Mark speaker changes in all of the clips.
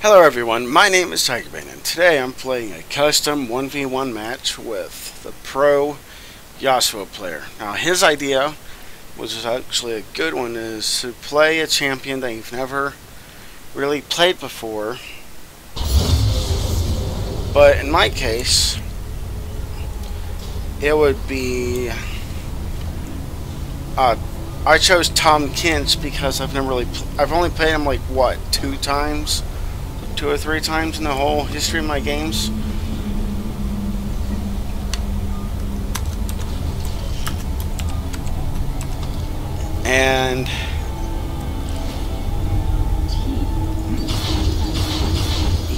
Speaker 1: Hello everyone, my name is Tigerbane and today I'm playing a custom 1v1 match with the pro Yasuo player. Now his idea, which is actually a good one, is to play a champion that you've never really played before. But in my case, it would be... Uh, I chose Tahm Kench because I've never really... I've only played him like, what, two times? Two or three times in the whole history of my games. And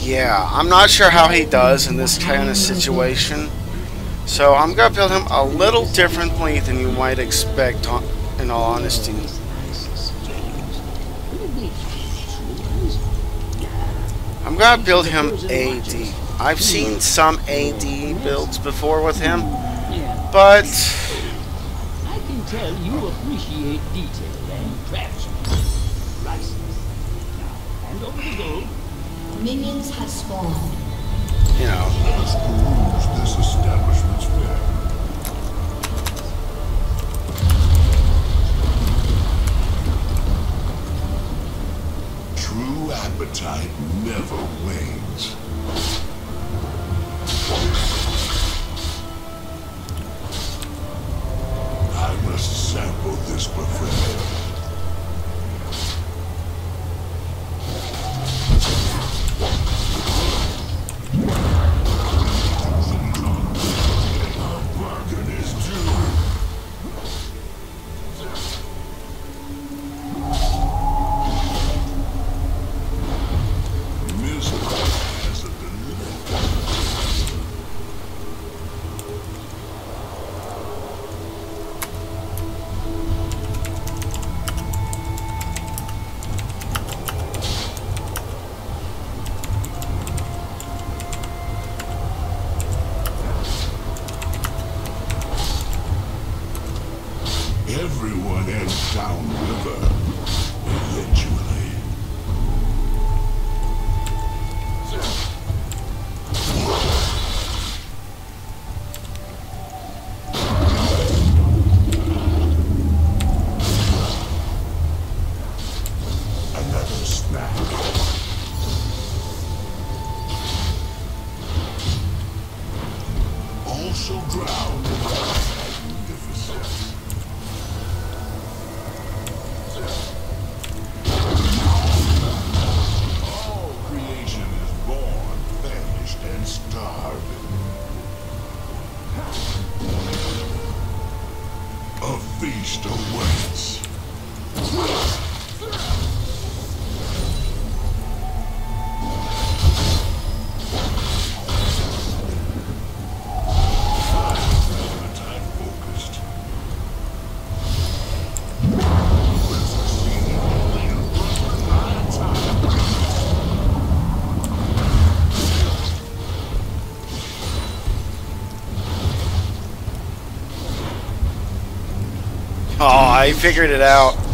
Speaker 1: yeah, I'm not sure how he does in this kind of situation. So I'm going to build him a little differently than you might expect, in all honesty. I'm gonna build him AD. I've seen some AD builds before with him, but
Speaker 2: I can tell you appreciate detail and craftsmanship. Right. Now, hand over the gold.
Speaker 3: Minions have spawned.
Speaker 1: You know.
Speaker 4: Let's peruse this establishment's fare. Appetite never wanes. I must sample this buffet.
Speaker 1: Figured it out.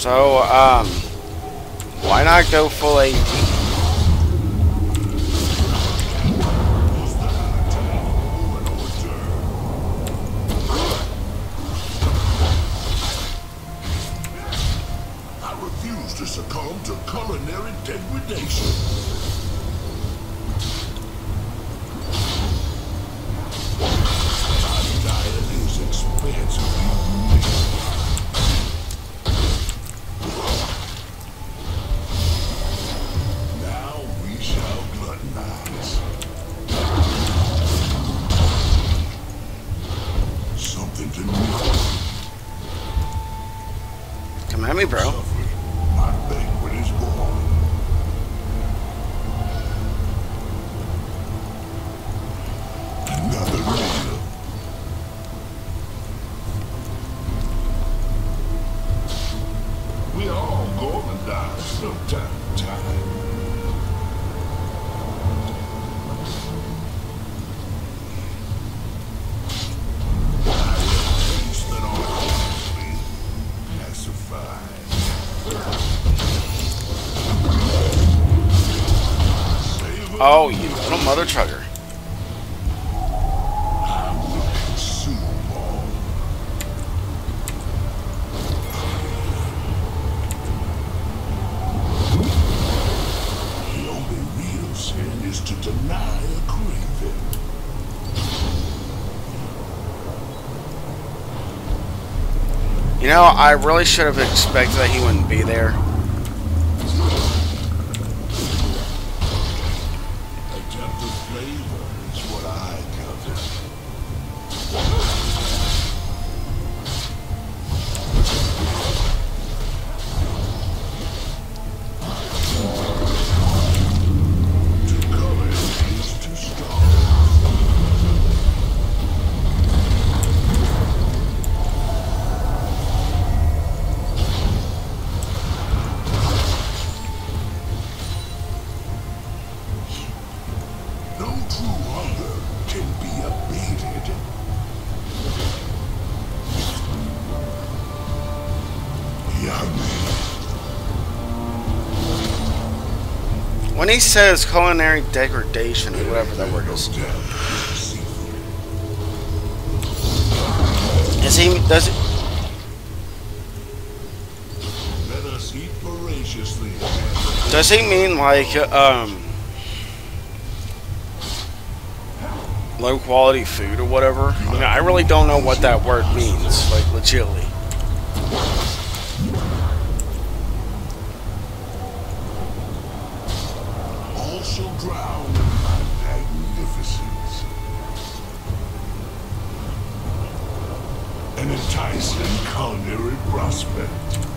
Speaker 1: So, um, why not go full AD?
Speaker 4: I refuse to succumb to culinary degradation.
Speaker 1: Me, bro.
Speaker 4: All gonna die sometime. Time.
Speaker 1: Oh, you little mother trucker.
Speaker 4: I will consume all. The only real sin is to deny a craving.
Speaker 1: You know, I really should have expected that he wouldn't be there.
Speaker 4: Depth of flavor is what I covet.
Speaker 1: He says culinary degradation, or whatever that word is, is he does it? Does he mean like um low quality food or whatever? I mean, I really don't know what that word means, like legitly.
Speaker 4: All shall magnificence. An enticing culinary prospect.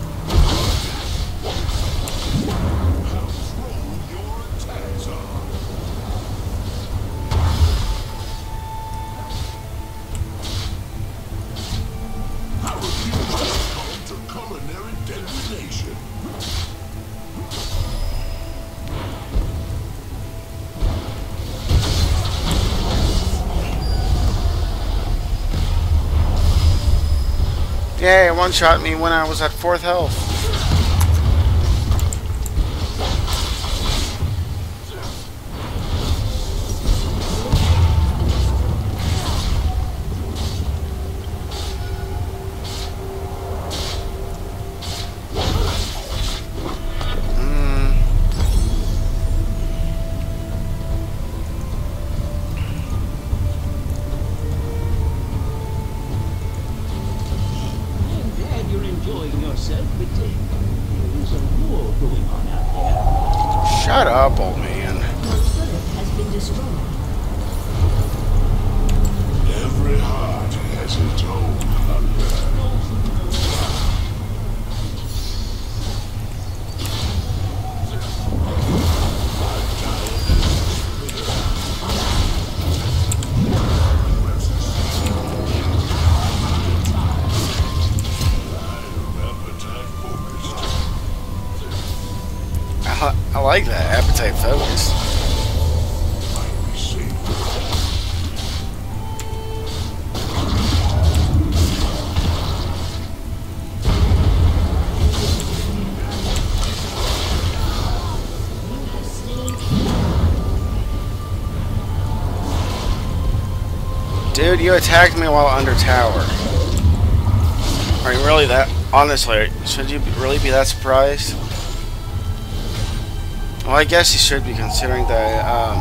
Speaker 1: Yeah, one shot me when I was at fourth health. Shut up, old man.
Speaker 4: Every heart has its own
Speaker 1: like that appetite focus. Dude, you attacked me while under tower. Are you really that? Honestly, should you really be that surprised? Well, I guess he should be considering that, um,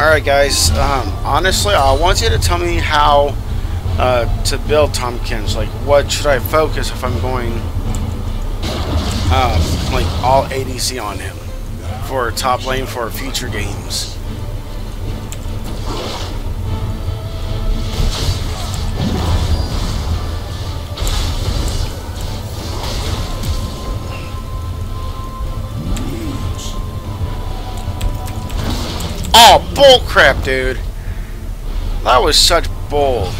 Speaker 1: Alright guys, um, honestly, I want you to tell me how uh, to build Tahm Kench. Like, what should I focus if I'm going, um, like, all ADC on him for top lane for future games? Bullcrap, dude. That was such bull.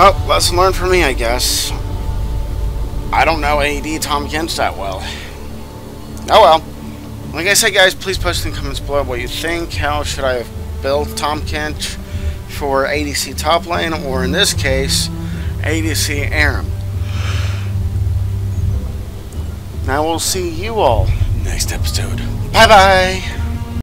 Speaker 1: Oh, lesson learned for me, I guess. I don't know AD Tahm Tompkins that well. Oh well. Like I said, guys, please post in the comments below what you think. How should I have built Tahm Kench for ADC top lane, or in this case, ADC Aram? Now we'll see you all next episode. Bye bye.